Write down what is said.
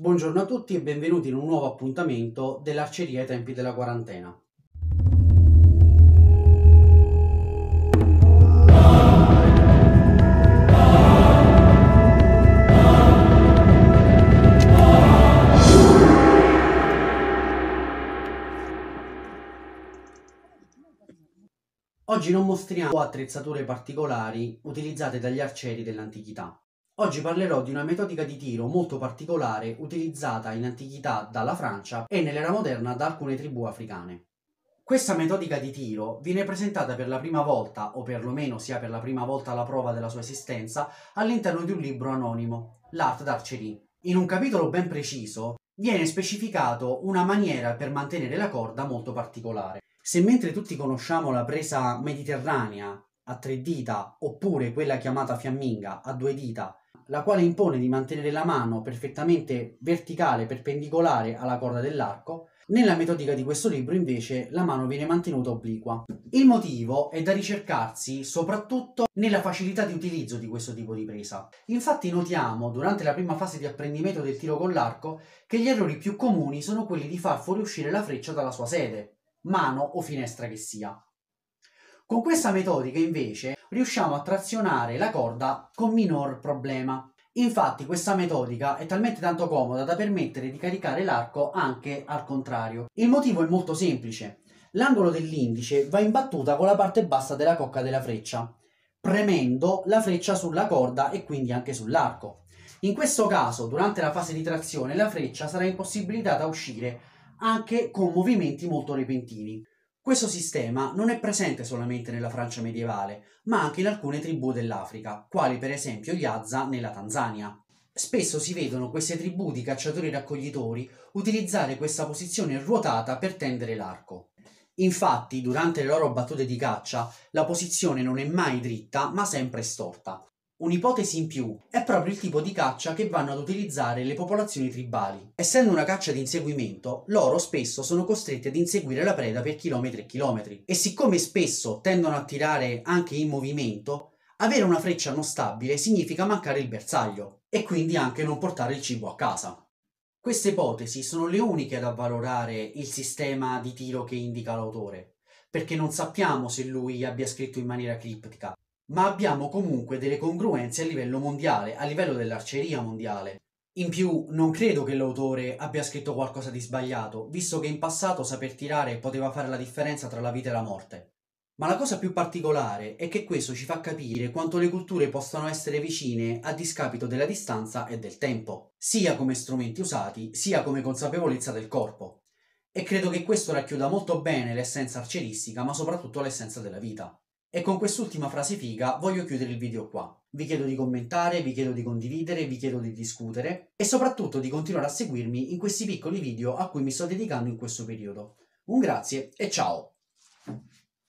Buongiorno a tutti e benvenuti in un nuovo appuntamento dell'Arceria ai tempi della quarantena. Oggi non mostriamo attrezzature particolari utilizzate dagli arcieri dell'antichità. Oggi parlerò di una metodica di tiro molto particolare utilizzata in antichità dalla Francia e nell'era moderna da alcune tribù africane. Questa metodica di tiro viene presentata per la prima volta, o perlomeno sia per la prima volta alla prova della sua esistenza, all'interno di un libro anonimo, L'Art d'Archerie. In un capitolo ben preciso viene specificato una maniera per mantenere la corda molto particolare. Se mentre tutti conosciamo la presa mediterranea a tre dita oppure quella chiamata fiamminga a due dita, la quale impone di mantenere la mano perfettamente verticale, perpendicolare alla corda dell'arco, nella metodica di questo libro invece la mano viene mantenuta obliqua. Il motivo è da ricercarsi soprattutto nella facilità di utilizzo di questo tipo di presa. Infatti notiamo durante la prima fase di apprendimento del tiro con l'arco che gli errori più comuni sono quelli di far fuoriuscire la freccia dalla sua sede, mano o finestra che sia. Con questa metodica invece riusciamo a trazionare la corda con minor problema. Infatti questa metodica è talmente tanto comoda da permettere di caricare l'arco anche al contrario. Il motivo è molto semplice. L'angolo dell'indice va in battuta con la parte bassa della cocca della freccia, premendo la freccia sulla corda e quindi anche sull'arco. In questo caso, durante la fase di trazione, la freccia sarà impossibilitata a uscire anche con movimenti molto repentini. Questo sistema non è presente solamente nella Francia medievale, ma anche in alcune tribù dell'Africa, quali per esempio gli Azza nella Tanzania. Spesso si vedono queste tribù di cacciatori-raccoglitori utilizzare questa posizione ruotata per tendere l'arco. Infatti, durante le loro battute di caccia, la posizione non è mai dritta, ma sempre storta. Un'ipotesi in più è proprio il tipo di caccia che vanno ad utilizzare le popolazioni tribali. Essendo una caccia di inseguimento, loro spesso sono costretti ad inseguire la preda per chilometri e chilometri e siccome spesso tendono a tirare anche in movimento, avere una freccia non stabile significa mancare il bersaglio e quindi anche non portare il cibo a casa. Queste ipotesi sono le uniche ad avvalorare il sistema di tiro che indica l'autore, perché non sappiamo se lui abbia scritto in maniera criptica, ma abbiamo comunque delle congruenze a livello mondiale, a livello dell'arceria mondiale. In più, non credo che l'autore abbia scritto qualcosa di sbagliato, visto che in passato saper tirare poteva fare la differenza tra la vita e la morte. Ma la cosa più particolare è che questo ci fa capire quanto le culture possano essere vicine a discapito della distanza e del tempo, sia come strumenti usati, sia come consapevolezza del corpo. E credo che questo racchiuda molto bene l'essenza arceristica, ma soprattutto l'essenza della vita. E con quest'ultima frase figa voglio chiudere il video qua. Vi chiedo di commentare, vi chiedo di condividere, vi chiedo di discutere e soprattutto di continuare a seguirmi in questi piccoli video a cui mi sto dedicando in questo periodo. Un grazie e ciao!